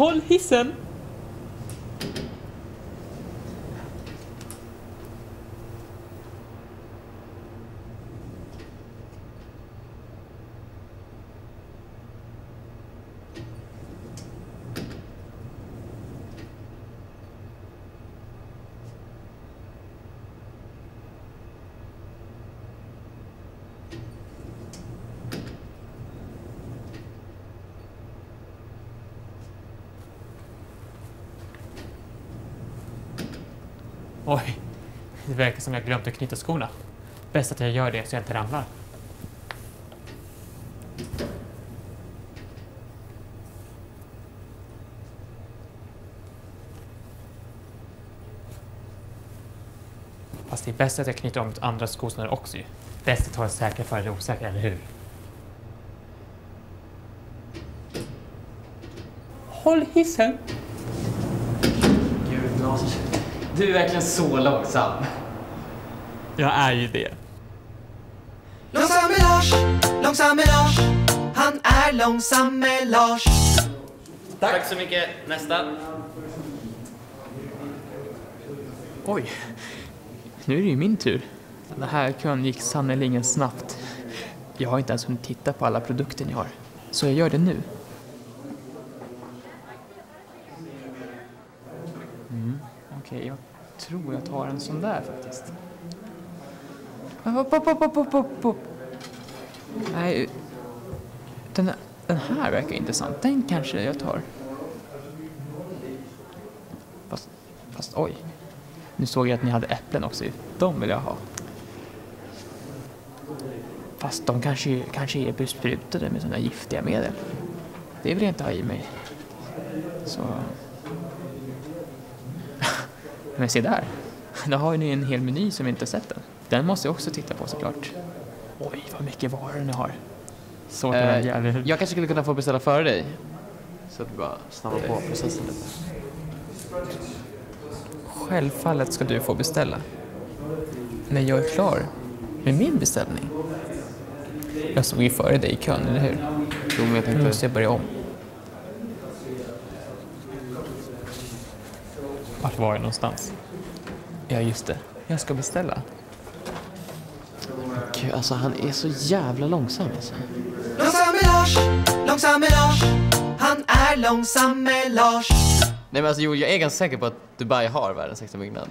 Håll hissen! Oj, det verkar som jag glömt att knyta skorna. Bäst att jag gör det så jag inte ramlar. Fast det är bäst att jag knyter om andra skosnöre också ju. Bäst att ta det säkra före det osäkra, eller hur? Håll hissen! Gud, Lars. Du är verkligen så långsam. Jag är ju det. Långsamme Lars, långsamme Lars Han är långsamme Lars Tack så mycket. Nästa. Oj, nu är det ju min tur. Den här kön gick sannerligen snabbt. Jag har inte ens hunnit titta på alla produkter ni har. Så jag gör det nu. Okej, jag tror jag tar en sån där faktiskt. Hopp, hopp, hopp, hopp, hopp. Nej, den, den här verkar intressant. Den kanske jag tar. Fast, fast oj. Nu såg jag att ni hade äpplen också. De vill jag ha. Fast de kanske, kanske är besprutade med sådana giftiga medel. Det vill jag inte ha i mig. Så... Men se där. Då har ni en hel meny som vi inte har sett än. Den måste jag också titta på såklart. Oj, vad mycket varor ni har. Svårt att Eh, välja, eller hur? jag kanske skulle kunna få beställa före dig. Så att vi bara snabbar på processen lite. Självfallet ska du få beställa. När jag är klar med min beställning. Jag stod ju före dig i kön, eller hur? Jo, men jag Nu tänkte... måste jag börja om. Vart var jag någonstans? Ja, just det. Jag ska beställa. Gud, alltså han är så jävla långsam alltså. Långsamme Lars, långsamme Lars Han är långsamme Lars Nej men alltså jo, jag är ganska säker på att Dubai har världens högsta byggnad.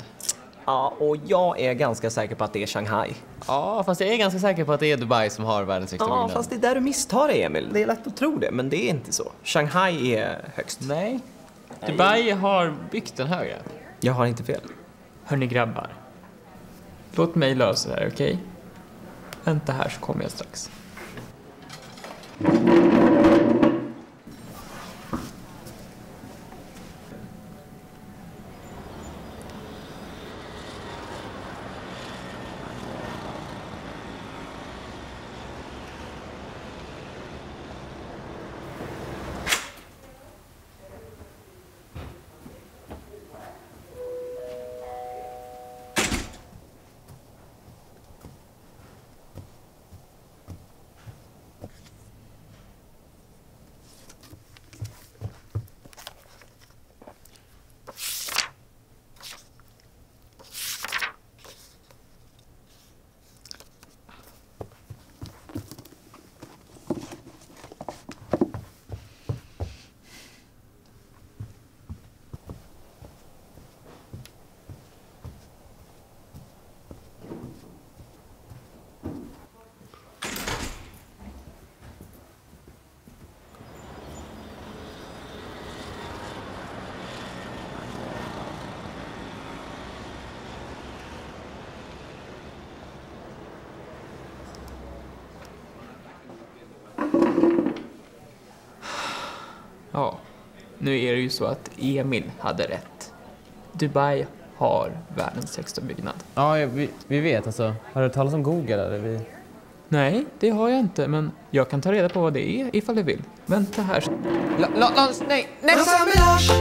Ja, och jag är ganska säker på att det är Shanghai. Ja, fast jag är ganska säker på att det är Dubai som har världens högsta Ja, byggnad. fast det är där du misstar dig, Emil. Det är lätt att tro det, men det är inte så. Shanghai är högst. Nej. Dubai har byggt den högre. Jag har inte fel. Hörni grabbar. Låt mig lösa det här, okej? Vänta här så kommer jag strax. Ja, nu är det ju så att Emil hade rätt. Dubai har världens högsta byggnad. Ja, vi, vi vet alltså. Har du hört talas om Google eller? Vi... Nej, det har jag inte, men jag kan ta reda på vad det är ifall du vill. Vänta här. nej, nej! Långsamme Lars,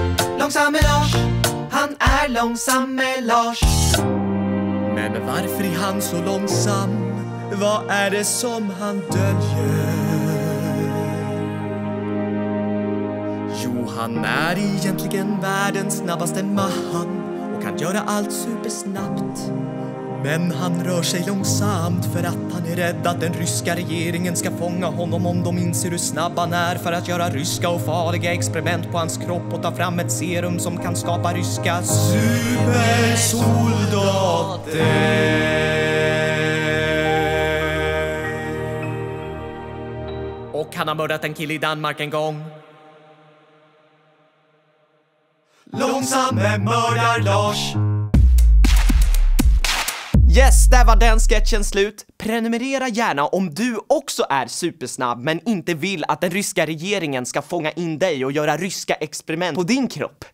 långsamme Lars Han är långsamme Lars Men varför är han så långsam? Vad är det som han döljer? Han är egentligen världens snabbaste man och kan göra allt supersnabbt. Men han rör sig långsamt för att han är rädd att den ryska regeringen ska fånga honom om de inser hur snabb han är för att göra ryska och farliga experiment på hans kropp och ta fram ett serum som kan skapa ryska supersoldater. Och han har mördat en kille i Danmark en gång. Långsamme mördar-Lars Yes, där var den sketchen slut. Prenumerera gärna om du också är supersnabb men inte vill att den ryska regeringen ska fånga in dig och göra ryska experiment på din kropp.